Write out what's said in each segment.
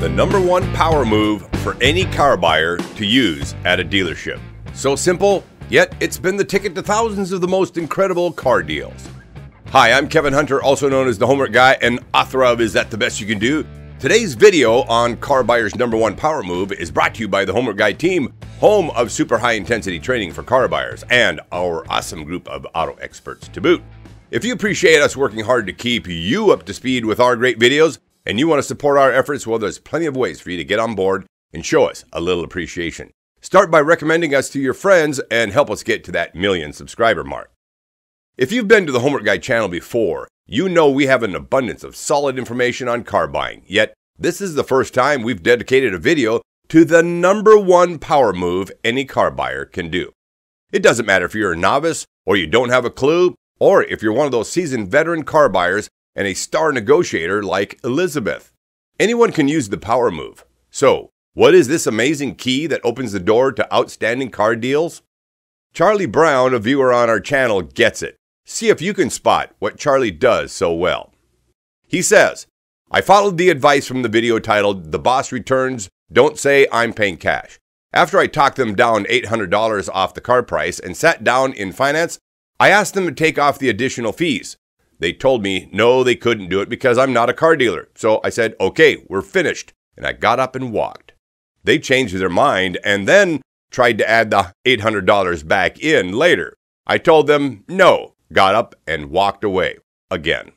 the number one power move for any car buyer to use at a dealership. So simple, yet it's been the ticket to thousands of the most incredible car deals. Hi, I'm Kevin Hunter, also known as the Homework Guy and author of Is That the Best You Can Do? Today's video on car buyers' number one power move is brought to you by the Homework Guy team, home of super high intensity training for car buyers, and our awesome group of auto experts to boot. If you appreciate us working hard to keep you up to speed with our great videos, and you want to support our efforts, well, there's plenty of ways for you to get on board and show us a little appreciation. Start by recommending us to your friends and help us get to that million subscriber mark. If you've been to the Homework Guy channel before, you know we have an abundance of solid information on car buying. Yet, this is the first time we've dedicated a video to the number one power move any car buyer can do. It doesn't matter if you're a novice or you don't have a clue, or if you're one of those seasoned veteran car buyers and a star negotiator like Elizabeth. Anyone can use the power move. So, what is this amazing key that opens the door to outstanding car deals? Charlie Brown, a viewer on our channel, gets it. See if you can spot what Charlie does so well. He says, I followed the advice from the video titled The Boss Returns Don't Say I'm Paying Cash. After I talked them down $800 off the car price and sat down in finance, I asked them to take off the additional fees. They told me no, they couldn't do it because I'm not a car dealer. So I said, okay, we're finished. And I got up and walked. They changed their mind and then tried to add the $800 back in later. I told them no, got up and walked away again.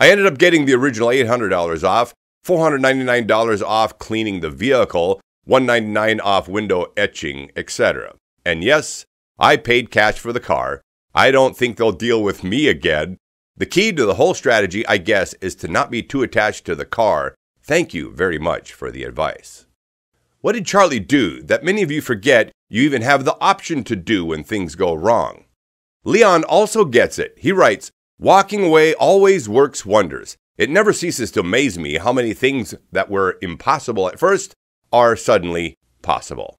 I ended up getting the original $800 off, $499 off cleaning the vehicle, 199 off window etching, etc. And yes, I paid cash for the car. I don't think they'll deal with me again, the key to the whole strategy, I guess, is to not be too attached to the car. Thank you very much for the advice. What did Charlie do that many of you forget you even have the option to do when things go wrong? Leon also gets it. He writes, Walking away always works wonders. It never ceases to amaze me how many things that were impossible at first are suddenly possible.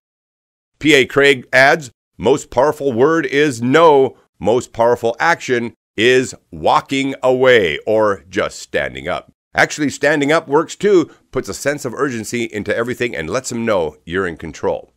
P.A. Craig adds, Most powerful word is no, most powerful action is walking away or just standing up. Actually, standing up works too, puts a sense of urgency into everything and lets them know you're in control.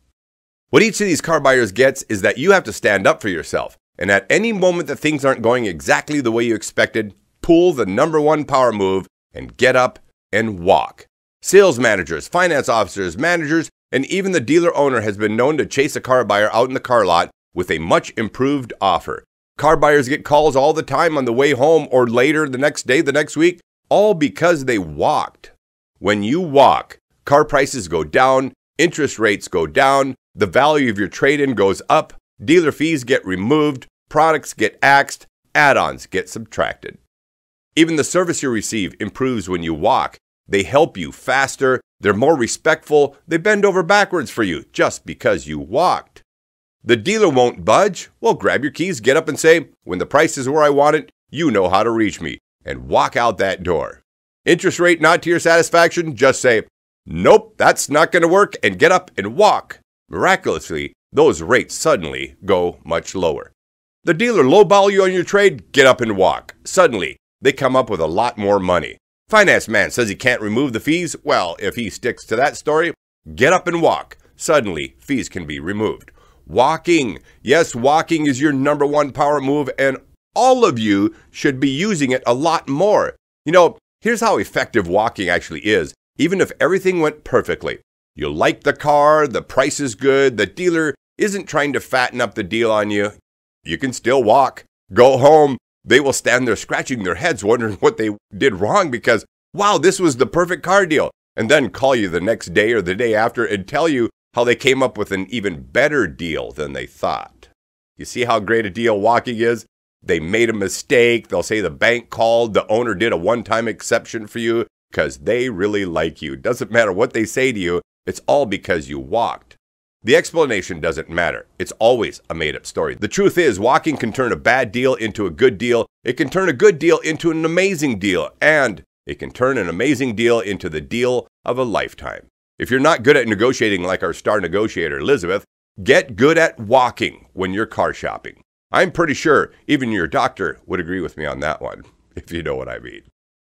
What each of these car buyers gets is that you have to stand up for yourself. And at any moment that things aren't going exactly the way you expected, pull the number one power move and get up and walk. Sales managers, finance officers, managers, and even the dealer owner has been known to chase a car buyer out in the car lot with a much improved offer. Car buyers get calls all the time on the way home or later the next day, the next week, all because they walked. When you walk, car prices go down, interest rates go down, the value of your trade in goes up, dealer fees get removed, products get axed, add ons get subtracted. Even the service you receive improves when you walk. They help you faster, they're more respectful, they bend over backwards for you just because you walked. The dealer won't budge? Well, grab your keys, get up and say, when the price is where I want it, you know how to reach me, and walk out that door. Interest rate not to your satisfaction? Just say, nope, that's not going to work, and get up and walk. Miraculously, those rates suddenly go much lower. The dealer lowball you on your trade? Get up and walk. Suddenly, they come up with a lot more money. Finance man says he can't remove the fees? Well, if he sticks to that story, get up and walk. Suddenly, fees can be removed. Walking. Yes, walking is your number one power move, and all of you should be using it a lot more. You know, here's how effective walking actually is, even if everything went perfectly. You like the car, the price is good, the dealer isn't trying to fatten up the deal on you. You can still walk. Go home. They will stand there scratching their heads wondering what they did wrong because, wow, this was the perfect car deal. And then call you the next day or the day after and tell you how they came up with an even better deal than they thought. You see how great a deal walking is? They made a mistake. They'll say the bank called, the owner did a one time exception for you because they really like you. Doesn't matter what they say to you, it's all because you walked. The explanation doesn't matter. It's always a made up story. The truth is, walking can turn a bad deal into a good deal. It can turn a good deal into an amazing deal. And it can turn an amazing deal into the deal of a lifetime. If you're not good at negotiating like our star negotiator, Elizabeth, get good at walking when you're car shopping. I'm pretty sure even your doctor would agree with me on that one, if you know what I mean.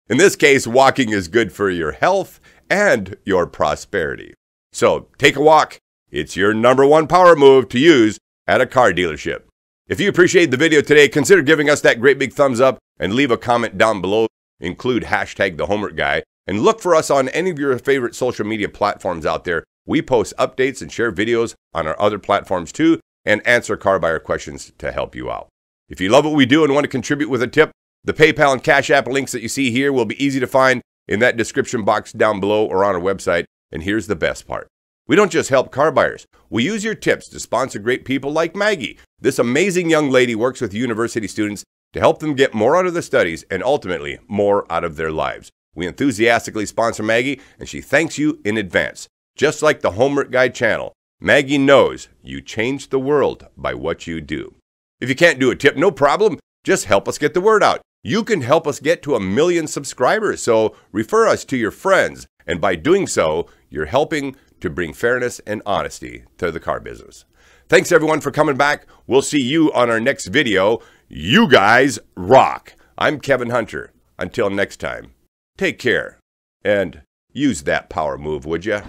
In this case, walking is good for your health and your prosperity. So take a walk. It's your number one power move to use at a car dealership. If you appreciate the video today, consider giving us that great big thumbs up and leave a comment down below. Include hashtag the homework guy and look for us on any of your favorite social media platforms out there. We post updates and share videos on our other platforms too and answer car buyer questions to help you out. If you love what we do and want to contribute with a tip, the PayPal and Cash App links that you see here will be easy to find in that description box down below or on our website. And here's the best part. We don't just help car buyers. We use your tips to sponsor great people like Maggie. This amazing young lady works with university students to help them get more out of their studies and ultimately more out of their lives. We enthusiastically sponsor Maggie and she thanks you in advance. Just like the Homework Guy channel, Maggie knows you change the world by what you do. If you can't do a tip, no problem. Just help us get the word out. You can help us get to a million subscribers, so refer us to your friends. And by doing so, you're helping to bring fairness and honesty to the car business. Thanks everyone for coming back. We'll see you on our next video. You guys rock. I'm Kevin Hunter. Until next time, take care and use that power move, would you?